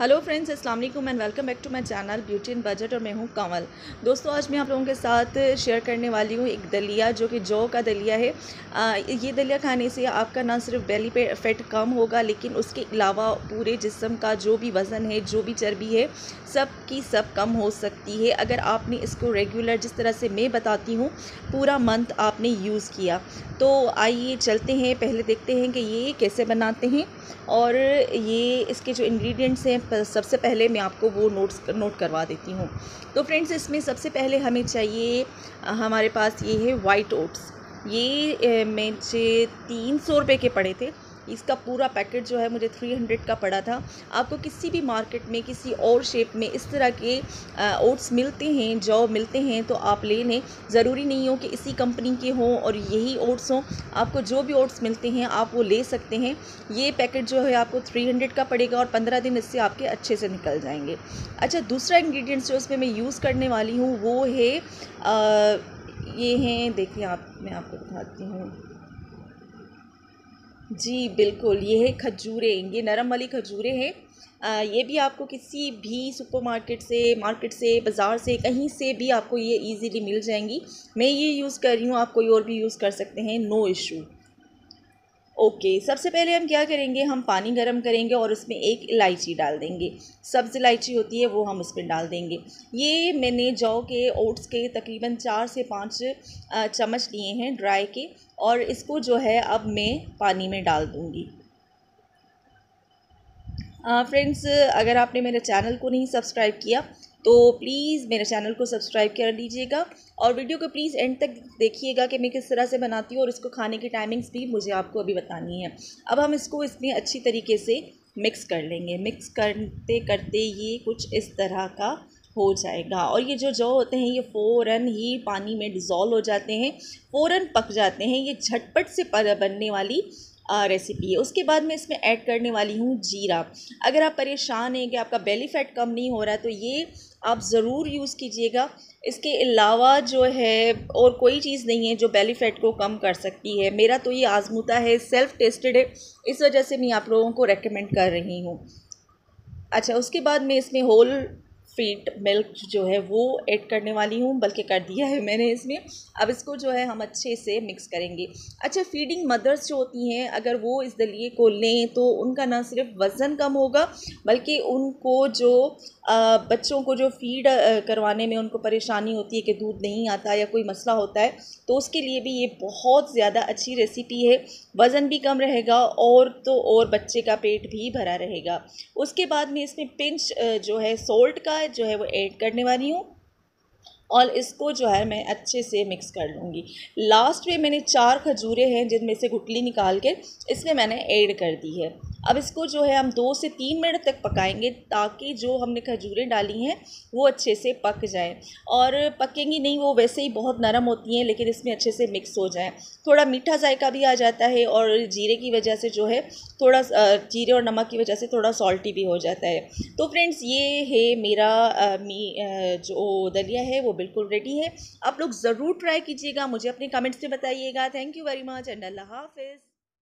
Hello friends अस्सलाम वालेकुम and welcome back to my channel beauty in budget और मैं हूँ कमल दोस्तों आज मैं आप लोगों के साथ शेयर करने वाली हूँ एक दलिया जो कि जौ का दलिया है। आ, ये दलिया खाने से आपका ना सिर्फ़ बेली पे फैट कम होगा लेकिन उसके अलावा पूरे जिस्म का जो भी वज़न है जो भी चर्बी है सब की सब कम हो सकती है। अगर आपने इसको रेगुलर जिस तरह से मैं बताती हूँ पूरा मंथ आपने यूज़ किया। तो आइए चलते हैं पहले देखते हैं कि ये कैसे बनाते हैं। और ये इसके जो इंग्रेडिएंट्स हैं सबसे पहले मैं आपको वो नोट्स नोट करवा देती हूँ। तो फ्रेंड्स इसमें सबसे पहले हमें चाहिए, हमारे पास ये है वाइट ओट्स ये मुझे तीन सौ रुपये के पड़े थे। इसका पूरा पैकेट जो है मुझे थ्री हंड्रेड का पड़ा था। आपको किसी भी मार्केट में किसी और शेप में इस तरह के ओट्स मिलते हैं जौ मिलते हैं तो आप ले लें। ज़रूरी नहीं हो कि इसी कंपनी के हों और यही ओट्स हों। आपको जो भी ओट्स मिलते हैं आप वो ले सकते हैं। ये पैकेट जो है आपको थ्री हंड्रेड का पड़ेगा और पंद्रह दिन इससे आपके अच्छे से निकल जाएँगे। अच्छा दूसरा इन्ग्रीडियंट्स जो इसमें मैं यूज़ करने वाली हूँ वो है आ, ये हैं देखिए आप मैं आपको दिखाती हूँ। जी, बिल्कुल, ये है खजूरें, ये नरम वाली खजूरें हैं। ये भी आपको किसी भी सुपरमार्केट से, मार्केट से, बाज़ार से, कहीं से भी आपको ये इजीली मिल जाएँगी। मैं ये यूज़ कर रही हूँ, आप कोई और भी यूज़ कर सकते हैं नो इशू ओके, सबसे पहले हम क्या करेंगे? हम पानी गर्म करेंगे और उसमें एक इलायची डाल देंगे। सब्ज़ इलायची होती है, वो हम उसमें डाल देंगे। ये मैंने जौ के, ओट्स के तकरीबन चार से पाँच चम्मच लिए हैं ड्राई के और इसको जो है अब मैं पानी में डाल दूँगी। फ्रेंड्स, अगर आपने मेरे चैनल को नहीं सब्सक्राइब किया तो प्लीज़ मेरे चैनल को सब्सक्राइब कर लीजिएगा और वीडियो को प्लीज़ एंड तक देखिएगा कि मैं किस तरह से बनाती हूँ और इसको खाने की टाइमिंग्स भी मुझे आपको अभी बतानी है। अब हम इसको इसमें अच्छी तरीके से मिक्स कर लेंगे। मिक्स करते करते ये कुछ इस तरह का हो जाएगा। और ये जो जौ होते हैं, ये फ़ौर ही पानी में डिज़ोल्व हो जाते हैं फ़ौर पक जाते हैं, ये झटपट से बनने वाली रेसिपी है। उसके बाद मैं इसमें ऐड करने वाली हूँ जीरा। अगर आप परेशान हैं कि आपका बेली फैट कम नहीं हो रहा है तो ये आप ज़रूर यूज़ कीजिएगा। इसके अलावा जो है, और कोई चीज़ नहीं है जो बेली फैट को कम कर सकती है। मेरा तो ये आजमूता है सेल्फ़ टेस्टेड है। इस वजह से मैं आप लोगों को रेकमेंड कर रही हूँ। अच्छा उसके बाद मैं इसमें होल फीट मिल्क जो है वो ऐड करने वाली हूँ, बल्कि कर दिया है मैंने इसमें। अब इसको जो है हम अच्छे से मिक्स करेंगे। अच्छा फीडिंग मदर्स जो होती हैं, अगर वो इस दलिए को लें तो उनका ना सिर्फ़ वज़न कम होगा, बल्कि उनको जो बच्चों को जो फ़ीड करवाने में उनको परेशानी होती है कि दूध नहीं आता या कोई मसला होता है तो उसके लिए भी ये बहुत ज़्यादा अच्छी रेसिपी है। वज़न भी कम रहेगा और तो और बच्चे का पेट भी भरा रहेगा। उसके बाद में इसमें पिंच जो है सोल्ट का जो है वो ऐड करने वाली हूँ। और इसको जो है मैं अच्छे से मिक्स कर लूँगी। लास्ट में मैंने चार खजूरें हैं जिनमें से गुटली निकाल के इसमें मैंने ऐड कर दी है। अब इसको जो है हम दो से तीन मिनट तक पकाएँगे ताकि जो हमने खजूरें डाली हैं, वो अच्छे से पक जाए। और पकेंगी नहीं, वो वैसे ही बहुत नरम होती हैं, लेकिन इसमें अच्छे से मिक्स हो जाए। थोड़ा मीठा जायका भी आ जाता है और जीरे की वजह से जो है थोड़ा जीरे और नमक की वजह से थोड़ा सॉल्टी भी हो जाता है। तो फ्रेंड्स ये है मेरा जो दलिया है, वो बिल्कुल रेडी है। आप लोग ज़रूर ट्राई कीजिएगा, मुझे अपने कमेंट्स में बताइएगा। Thank you very much and अल्लाह हाफिज़